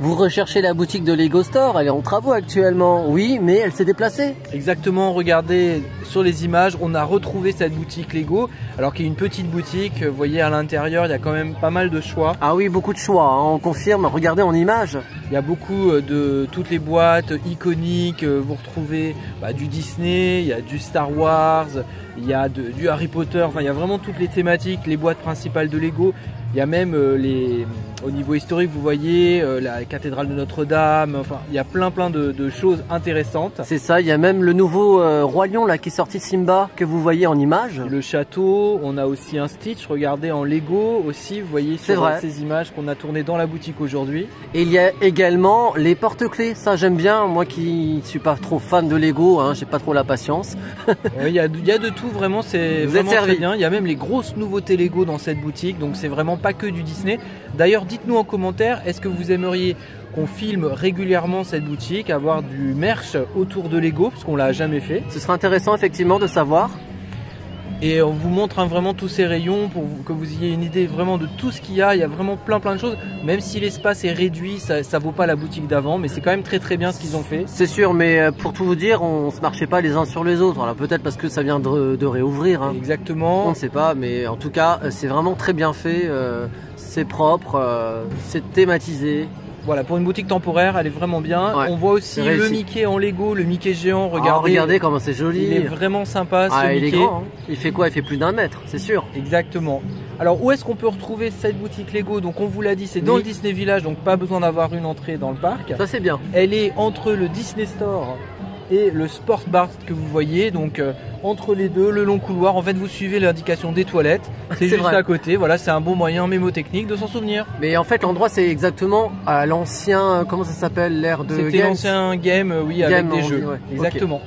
Vous recherchez la boutique de Lego Store, elle est en travaux actuellement, oui, mais elle s'est déplacée. Exactement, regardez sur les images, on a retrouvé cette boutique Lego, alors qu'il y a une petite boutique, vous voyez à l'intérieur, il y a quand même pas mal de choix. Ah oui, beaucoup de choix, hein, on confirme, regardez en images. Il y a beaucoup euh, de toutes les boîtes iconiques, euh, vous retrouvez bah, du Disney, il y a du Star Wars, il y a du Harry Potter, enfin il y a vraiment toutes les thématiques, les boîtes principales de Lego, il y a même euh, les, au niveau historique, vous voyez la cathédrale de Notre-Dame. Enfin, il y a plein plein de, choses intéressantes. C'est ça. Il y a même le nouveau euh, roi lion là qui est sorti Simba que vous voyez en image. Le château. On a aussi un Stitch. Regardez en Lego aussi. Vous voyez sur ces images qu'on a tournées dans la boutique aujourd'hui. Et il y a également les porte-clés. Ça j'aime bien. Moi qui suis pas trop fan de Lego, hein, j'ai pas trop la patience. il, y a, il y a de tout vraiment. C'est vraiment très bien. Il y a même les grosses nouveautés Lego dans cette boutique. Donc c'est vraiment pas que du Disney. D'ailleurs, dites-nous en commentaire, est-ce que vous aimeriez qu'on filme régulièrement cette boutique, avoir du merch autour de Lego, parce qu'on l'a jamais fait? Ce serait intéressant effectivement de savoir. Et on vous montre hein, vraiment tous ces rayons pour que vous ayez une idée vraiment de tout ce qu'il y a. Il y a vraiment plein plein de choses. Même si l'espace est réduit, ça, ça vaut pas la boutique d'avant, mais c'est quand même très très bien ce qu'ils ont fait. C'est sûr, mais euh, pour tout vous dire, on se marchait pas les uns sur les autres. Alors peut-être parce que ça vient de, réouvrir. Hein. Exactement. On ne sait pas, mais en tout cas, euh, c'est vraiment très bien fait. Euh, c'est propre, c'est thématisé. Voilà, pour une boutique temporaire, elle est vraiment bien. on voit aussi le Mickey en Lego, le Mickey géant. Ah, regardez, regardez comment c'est joli. Il est vraiment sympa. Ah, il est grand. Hein. Il fait quoi? Il fait plus d'un mètre, c'est sûr. Exactement. Alors où est-ce qu'on peut retrouver cette boutique Lego? Donc on vous l'a dit, c'est dans le Disney Village, donc pas besoin d'avoir une entrée dans le parc. Ça c'est bien. Elle est entre le Disney Store et le Sport Bar que vous voyez. Donc euh, entre les deux, le long couloir, en fait vous suivez l'indication des toilettes. C'est juste à côté. Voilà, c'est un bon moyen mémotechnique de s'en souvenir. Mais en fait l'endroit c'est exactement à l'ancien, comment ça s'appelle, l'ère de. C'était l'ancien game, oui, avec des jeux. Exactement.